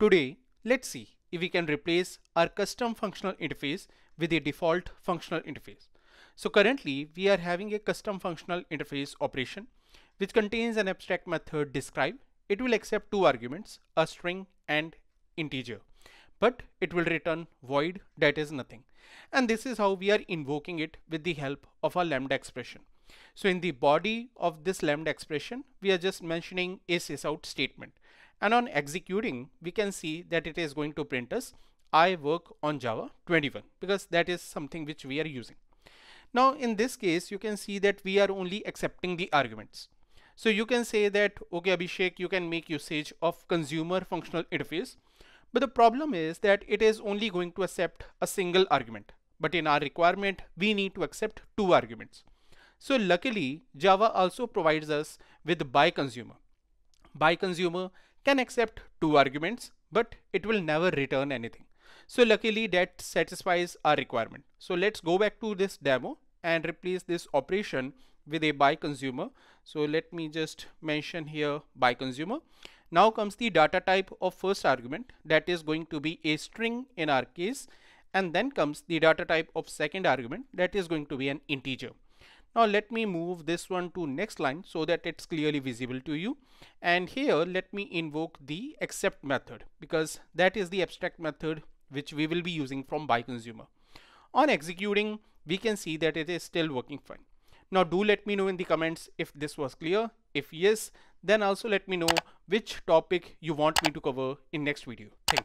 Today, let's see if we can replace our custom functional interface with a default functional interface. So currently we are having a custom functional interface operation which contains an abstract method describe. It will accept two arguments, a string and integer, but it will return void that is nothing. And this is how we are invoking it with the help of our lambda expression. So in the body of this lambda expression, we are just mentioning a sysout statement and on executing we can see that it is going to print us I work on Java 21 because that is something which we are using. Now in this case you can see that we are only accepting the arguments. So you can say that okay Abhishek you can make usage of consumer functional interface but the problem is that it is only going to accept a single argument but in our requirement we need to accept two arguments. So luckily Java also provides us with BiConsumer. By consumer can accept two arguments, but it will never return anything. So luckily that satisfies our requirement. So let's go back to this demo and replace this operation with a BiConsumer. So let me just mention here BiConsumer. Now comes the data type of first argument that is going to be a string in our case and then comes the data type of second argument that is going to be an integer. Now let me move this one to next line so that it's clearly visible to you. And here let me invoke the accept method because that is the abstract method which we will be using from BiConsumer. On executing, we can see that it is still working fine. Now do let me know in the comments if this was clear. If yes, then also let me know which topic you want me to cover in next video. Thank.